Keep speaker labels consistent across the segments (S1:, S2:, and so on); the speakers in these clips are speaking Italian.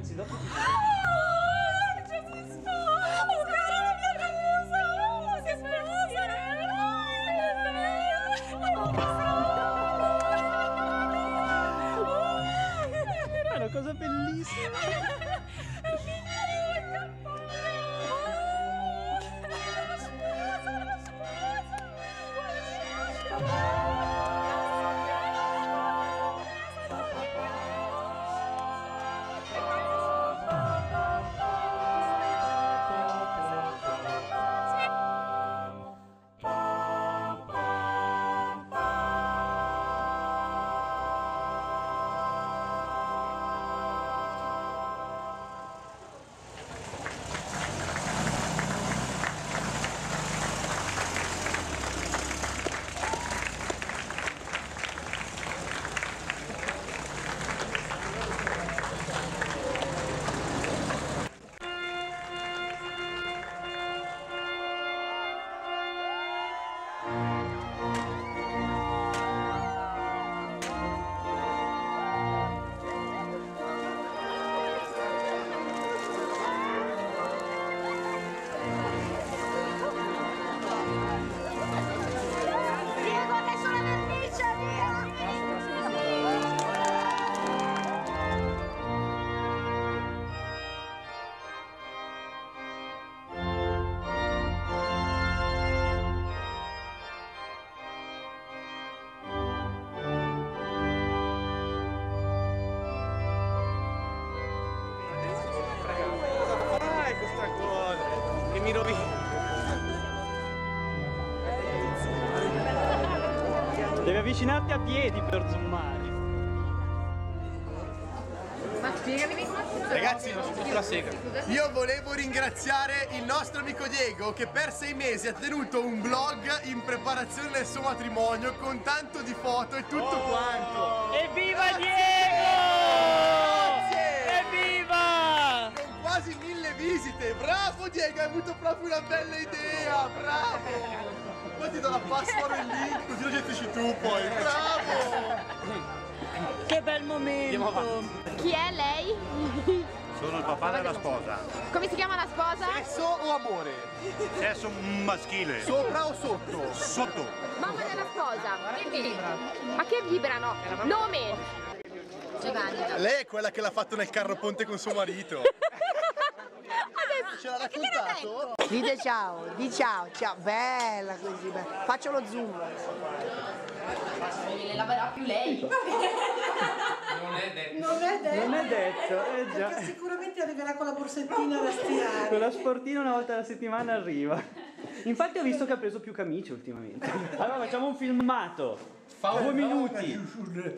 S1: anzi dopo ti... Oh, Gesù si sposa! Oscar la mia camusa!
S2: Oh, si sposa! È una cosa bellissima! È figlio di Oh, la sposa, la sposa! Che mi rovina!
S3: Devi avvicinarti a piedi per zoomare.
S4: Ma spiegami come
S2: Ragazzi, non tutta la sega.
S5: Io volevo ringraziare il nostro amico Diego che per sei mesi ha tenuto un blog in preparazione del suo matrimonio con tanto di foto e tutto quanto.
S3: Evviva Diego!
S5: Diego, hai avuto proprio una bella idea. Bravo. Poi ti do la password e il link così lo gestisci tu poi. Bravo.
S3: Che bel momento!
S1: Chi è lei?
S6: Sono il papà della sposa.
S1: Come si chiama la sposa?
S5: Sesso o amore?
S6: Sesso maschile.
S5: Sopra o sotto?
S6: Sotto.
S1: Mamma della sposa. Ma che vibrano? Nome? Giovanni.
S5: Lei è quella che l'ha fatto nel carro ponte con suo marito. Ce l'ha raccontato?
S7: Dite ciao, di ciao, ciao, bella così, bella. faccio lo zoom.
S4: le laverà più lei.
S2: Non è detto.
S7: Non è detto.
S3: Non è detto, eh già.
S7: Perché sicuramente arriverà con la borsettina da stirare.
S3: Con la sportina una volta alla settimana arriva. Infatti ho visto che ha preso più camicie ultimamente. Allora facciamo un filmato.
S2: Fa un-
S3: Due minuti.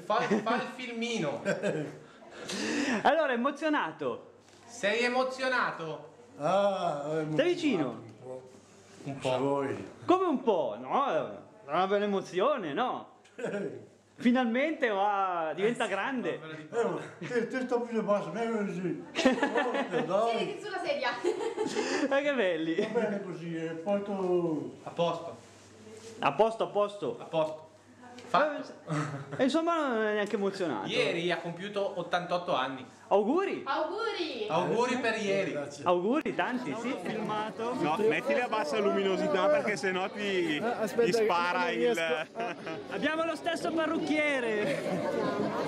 S2: Fa, fa il filmino.
S3: Allora, emozionato.
S2: Sei emozionato?
S3: Stai vicino.
S2: Un po'.
S3: Come un po', no? È una bella emozione, no? Finalmente va, diventa grande.
S8: Te, te sto più basso, me così.
S4: Siediti sulla sedia.
S3: Ma che belli.
S8: va bene così, e poi tu...
S2: A posto.
S3: A posto, a posto.
S2: A posto. Fatto.
S3: E insomma non è neanche emozionato.
S2: Ieri ha compiuto 88 anni.
S3: Auguri.
S4: Auguri.
S2: Auguri per ieri.
S3: Auguri, tanti, sì. Filmato.
S6: No, mettili a bassa luminosità perché sennò ti, ti spara il.
S3: Abbiamo lo stesso parrucchiere.